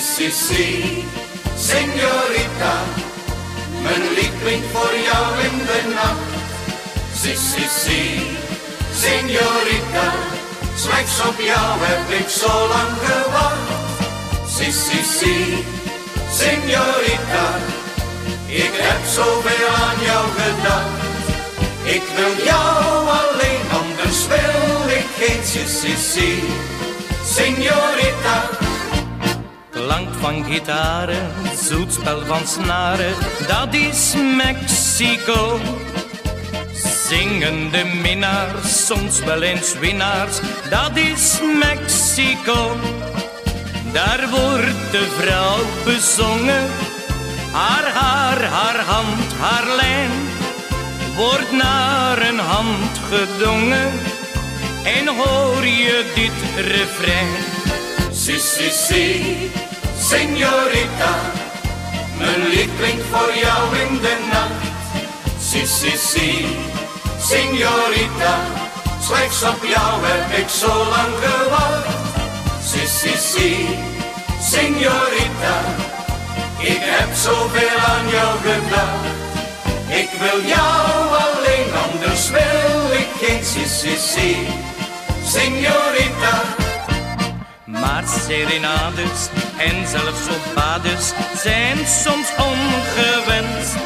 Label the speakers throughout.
Speaker 1: si, si, señorita. Mijn lied klinkt voor jou in de nacht. Si, si, si, señorita. Slechts op jou heb ik zo lang gewacht. Si, si, si, señorita. Ik heb zoveel aan jou gedacht. Ik wil jou alleen, anders wil ik geen si, si, si, señorita.
Speaker 2: Klank van gitaren, zoet spel van snaren, dat is Mexico. Zingende minnaars, soms wel eens winnaars, dat is Mexico. Daar wordt de vrouw bezongen, haar haar, haar hand, haar lijn, wordt naar een hand gedongen. En hoor je dit refrein?
Speaker 1: Si, si, señorita. Mijn lied klinkt voor jou in de nacht. Si, si, señorita. Slechts op jou heb ik zo lang gewacht. Si, si, señorita. Ik heb zoveel aan jou gedacht. Ik wil jou alleen, anders wil ik geen si, si, señorita.
Speaker 2: Serenades en zelfs opades zijn soms ongewenst.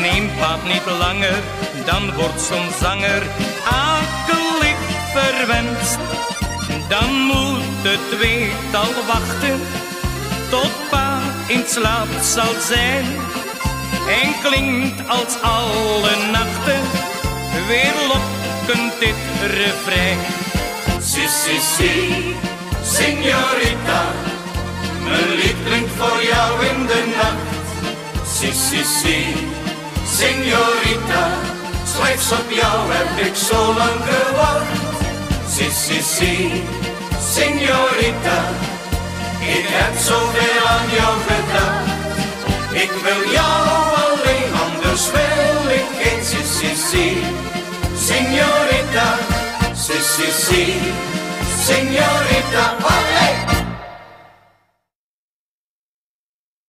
Speaker 2: Neem paap niet langer, dan wordt zo'n zanger akelig verwenst. Dan moet het tweetal wachten tot pa in slaap zal zijn. En klinkt als alle nachten weer lokkend dit refrein.
Speaker 1: Si, si, si, señorita. Mijn lied voor jou in de nacht. Si, si, si, señorita. Slechts op jou heb ik zo lang gewacht. Si, si, si, señorita. Ik heb zoveel aan jou gedacht. Ik wil jou alleen, anders wil ik geen si, si, si, señorita. Si, si, si, señorita. Oh,